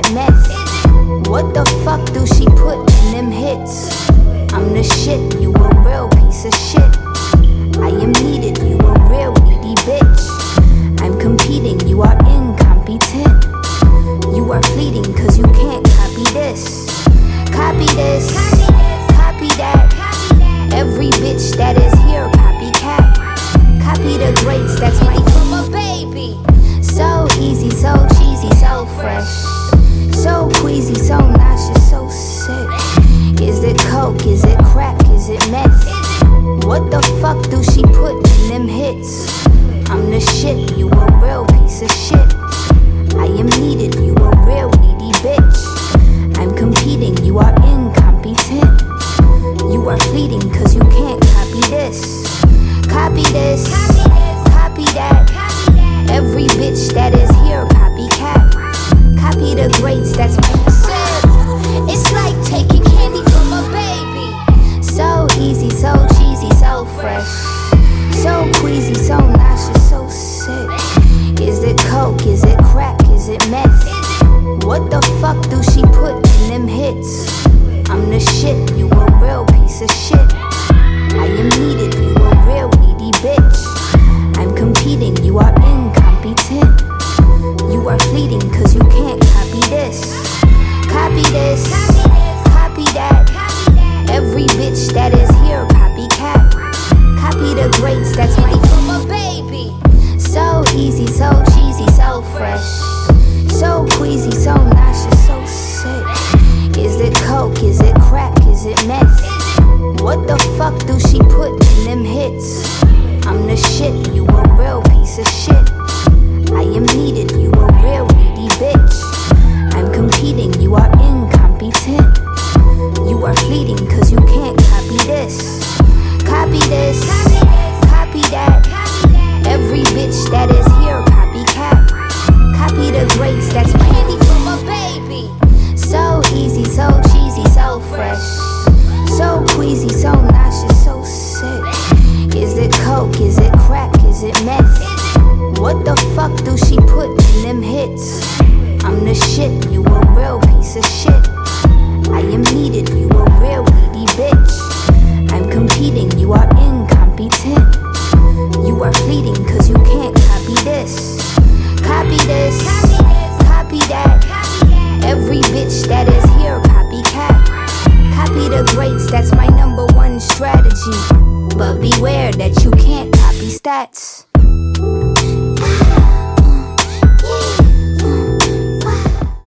it mess. What the fuck do she put in them hits? I'm the shit, you a real piece of shit. I am needed, you a real needy bitch. I'm competing, you are incompetent. You are fleeting, cause you can't copy this. Copy this, copy that. Every bitch that is here, copycat. Copy the greats, that's my from a baby. So easy, so cheesy, so fresh. So queasy, so nauseous, so sick. Is it coke? Is it crack? Is it meth? What the fuck do she put in them hits? I'm the shit, you a real piece of shit. I am needed, you a real needy bitch. I'm competing, you are incompetent. You are fleeting, cause you can't copy this. Copy this, the greats, that's what I said. It's like taking candy from a baby. So easy, so cheesy, so fresh. So queasy, so nauseous, so sick. Is it coke? Is it crack? Is it meth? What the fuck do she put in them hits? I'm the shit, you a real piece of shit. I am needed, you a real needy bitch. I'm competing, you are incompetent. You are fleeting, cause cheesy, so fresh. So queasy, so nauseous, so sick. Is it coke? Is it crack? Is it meth? What the fuck do she put in them hits? I'm the shit, you a real piece of shit. I am needed, you a real needy bitch. I'm competing, you are incompetent. You are fleeting, cause you can't copy this. Copy this, copy that. Every bitch that is It meth? What the fuck do she put in them hits? I'm the shit, you a real piece of shit. I am needed, you a real needy bitch. I'm competing, you are incompetent. You are fleeting, cause you can't copy this. Copy this, copy that. Every bitch that is here, copycat. Copy the greats, that's my number one strategy. But beware that you can't stats.